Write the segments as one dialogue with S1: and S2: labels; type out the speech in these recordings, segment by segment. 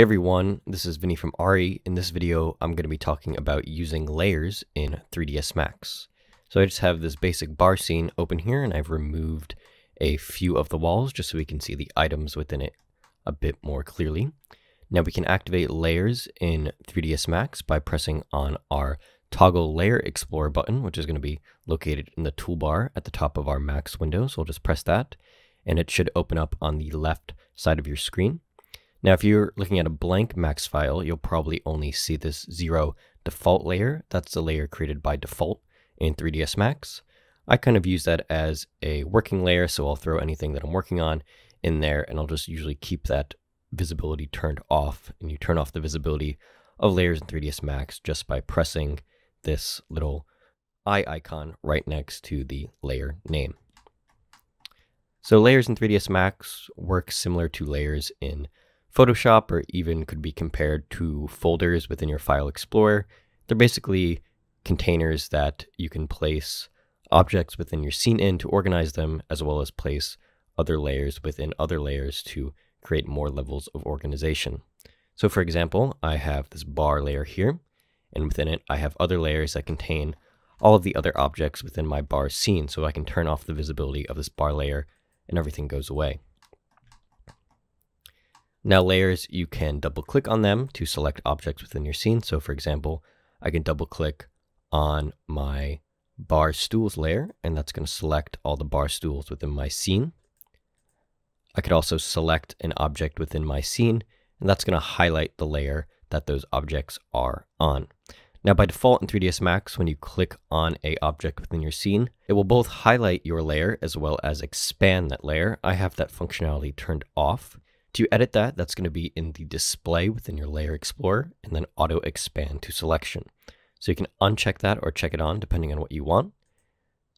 S1: Hey everyone, this is Vinny from Ari. In this video, I'm going to be talking about using layers in 3ds Max. So I just have this basic bar scene open here and I've removed a few of the walls just so we can see the items within it a bit more clearly. Now we can activate layers in 3ds Max by pressing on our toggle layer explorer button, which is going to be located in the toolbar at the top of our Max window. So we'll just press that and it should open up on the left side of your screen. Now, if you're looking at a blank max file, you'll probably only see this zero default layer. That's the layer created by default in 3ds Max. I kind of use that as a working layer, so I'll throw anything that I'm working on in there, and I'll just usually keep that visibility turned off. And you turn off the visibility of layers in 3ds Max just by pressing this little eye icon right next to the layer name. So layers in 3ds Max work similar to layers in Photoshop or even could be compared to folders within your file explorer. They're basically containers that you can place objects within your scene in to organize them, as well as place other layers within other layers to create more levels of organization. So for example, I have this bar layer here, and within it I have other layers that contain all of the other objects within my bar scene, so I can turn off the visibility of this bar layer and everything goes away. Now layers, you can double click on them to select objects within your scene. So for example, I can double click on my bar stools layer, and that's going to select all the bar stools within my scene. I could also select an object within my scene, and that's going to highlight the layer that those objects are on. Now by default in 3ds Max, when you click on a object within your scene, it will both highlight your layer as well as expand that layer. I have that functionality turned off. To edit that, that's going to be in the display within your Layer Explorer and then auto expand to selection. So you can uncheck that or check it on depending on what you want.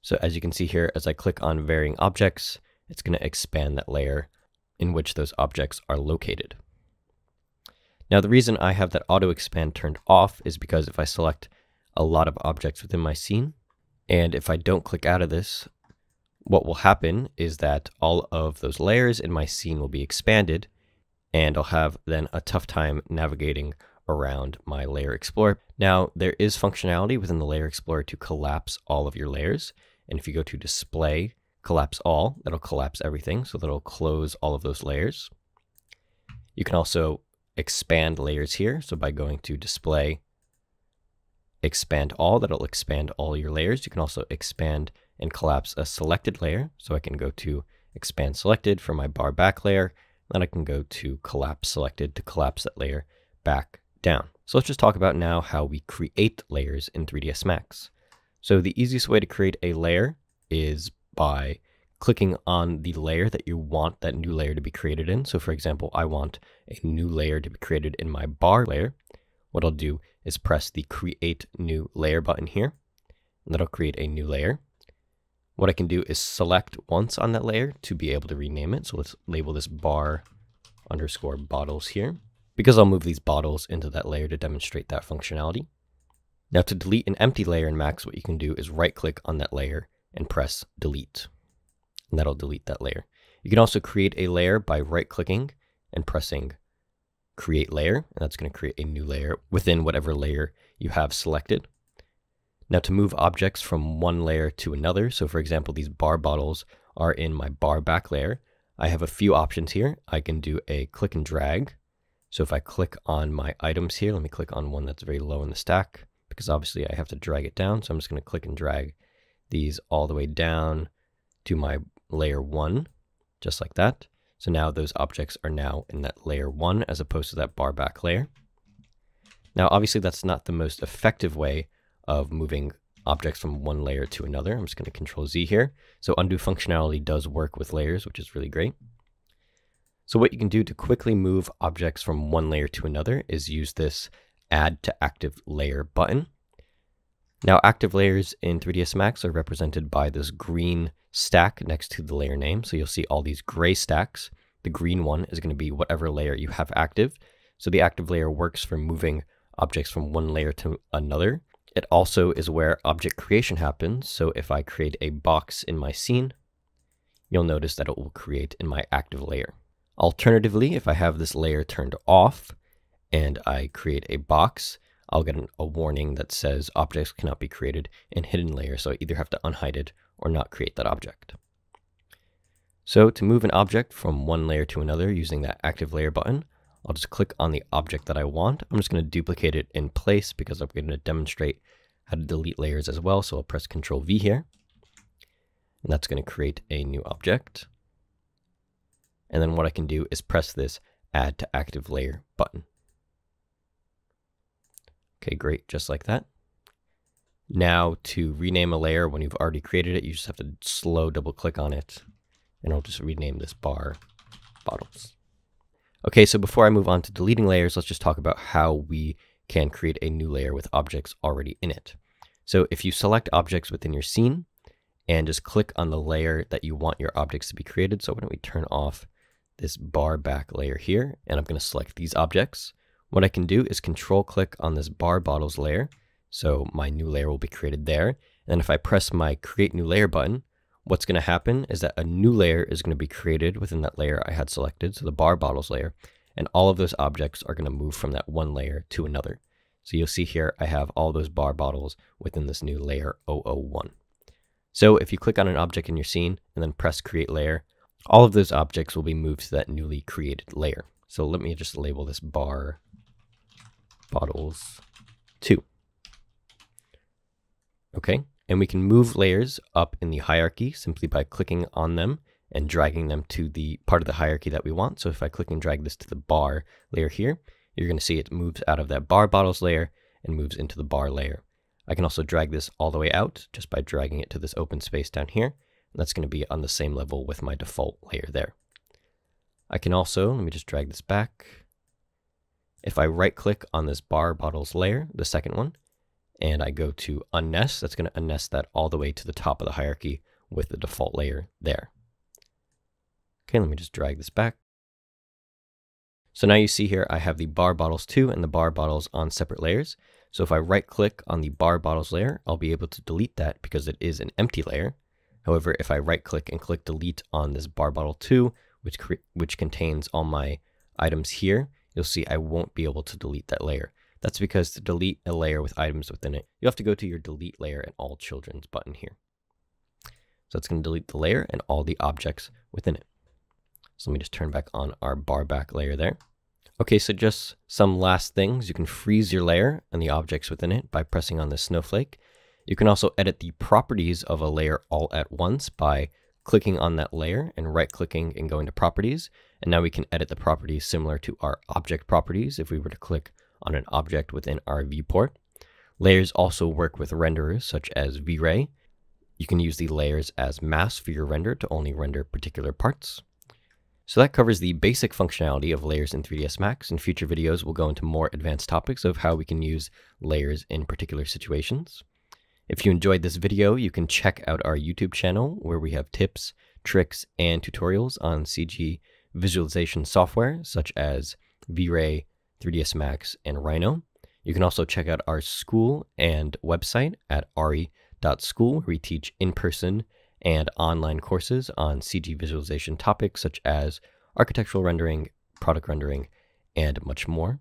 S1: So as you can see here, as I click on varying objects, it's going to expand that layer in which those objects are located. Now the reason I have that auto expand turned off is because if I select a lot of objects within my scene, and if I don't click out of this, what will happen is that all of those layers in my scene will be expanded and I'll have then a tough time navigating around my layer explorer. Now there is functionality within the layer explorer to collapse all of your layers. And if you go to display, collapse all, that'll collapse everything. So that'll close all of those layers. You can also expand layers here. So by going to display, expand all, that'll expand all your layers. You can also expand and collapse a selected layer. So I can go to expand selected for my bar back layer. Then I can go to collapse selected to collapse that layer back down. So let's just talk about now how we create layers in 3ds Max. So the easiest way to create a layer is by clicking on the layer that you want that new layer to be created in. So for example, I want a new layer to be created in my bar layer. What I'll do is press the create new layer button here, and that'll create a new layer. What I can do is select once on that layer to be able to rename it. So let's label this bar underscore bottles here because I'll move these bottles into that layer to demonstrate that functionality. Now to delete an empty layer in Max, what you can do is right click on that layer and press delete. And that'll delete that layer. You can also create a layer by right clicking and pressing create layer. And that's going to create a new layer within whatever layer you have selected. Now to move objects from one layer to another, so for example, these bar bottles are in my bar back layer, I have a few options here. I can do a click and drag. So if I click on my items here, let me click on one that's very low in the stack because obviously I have to drag it down. So I'm just going to click and drag these all the way down to my layer one, just like that. So now those objects are now in that layer one as opposed to that bar back layer. Now, obviously that's not the most effective way of moving objects from one layer to another. I'm just going to control Z here. So undo functionality does work with layers, which is really great. So what you can do to quickly move objects from one layer to another is use this add to active layer button. Now active layers in 3ds Max are represented by this green stack next to the layer name. So you'll see all these gray stacks. The green one is going to be whatever layer you have active. So the active layer works for moving objects from one layer to another. It also is where object creation happens. So if I create a box in my scene, you'll notice that it will create in my active layer. Alternatively, if I have this layer turned off, and I create a box, I'll get an, a warning that says objects cannot be created in hidden layer. So I either have to unhide it or not create that object. So to move an object from one layer to another using that active layer button, I'll just click on the object that I want. I'm just going to duplicate it in place because I'm going to demonstrate how to delete layers as well. So I'll press Control V here. And that's going to create a new object. And then what I can do is press this Add to Active Layer button. Okay, great, just like that. Now to rename a layer when you've already created it, you just have to slow double click on it and I'll just rename this bar bottles. Okay, so before I move on to deleting layers, let's just talk about how we can create a new layer with objects already in it. So if you select objects within your scene and just click on the layer that you want your objects to be created. So why don't we turn off this bar back layer here and I'm going to select these objects. What I can do is control click on this bar bottles layer. So my new layer will be created there. And if I press my create new layer button, what's going to happen is that a new layer is going to be created within that layer I had selected, so the bar bottles layer, and all of those objects are going to move from that one layer to another. So you'll see here I have all those bar bottles within this new layer 001. So if you click on an object in your scene and then press create layer, all of those objects will be moved to that newly created layer. So let me just label this bar bottles 2. Okay, and we can move layers up in the hierarchy simply by clicking on them and dragging them to the part of the hierarchy that we want. So if I click and drag this to the bar layer here, you're going to see it moves out of that bar bottles layer and moves into the bar layer. I can also drag this all the way out just by dragging it to this open space down here. And that's going to be on the same level with my default layer there. I can also, let me just drag this back. If I right click on this bar bottles layer, the second one, and I go to unnest, that's going to unnest that all the way to the top of the hierarchy with the default layer there. Okay, let me just drag this back. So now you see here I have the bar bottles 2 and the bar bottles on separate layers. So if I right click on the bar bottles layer, I'll be able to delete that because it is an empty layer. However, if I right click and click delete on this bar bottle 2, which, which contains all my items here, you'll see I won't be able to delete that layer. That's because to delete a layer with items within it, you have to go to your delete layer and all children's button here. So it's going to delete the layer and all the objects within it. So let me just turn back on our bar back layer there. Okay, so just some last things. You can freeze your layer and the objects within it by pressing on the snowflake. You can also edit the properties of a layer all at once by clicking on that layer and right clicking and going to properties. And now we can edit the properties similar to our object properties if we were to click on an object within our viewport. Layers also work with renderers such as V-Ray. You can use the layers as masks for your render to only render particular parts. So that covers the basic functionality of layers in 3ds Max. In future videos, we'll go into more advanced topics of how we can use layers in particular situations. If you enjoyed this video, you can check out our YouTube channel where we have tips, tricks, and tutorials on CG visualization software such as V-Ray, 3ds Max, and Rhino. You can also check out our school and website at ari.school, where we teach in person and online courses on CG visualization topics such as architectural rendering, product rendering, and much more.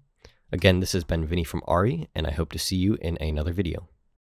S1: Again, this has been Vinny from Ari, and I hope to see you in another video.